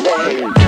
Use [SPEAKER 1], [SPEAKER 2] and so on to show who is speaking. [SPEAKER 1] name.